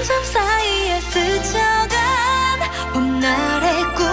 한참 사이에 스쳐간 봄날의 꿈.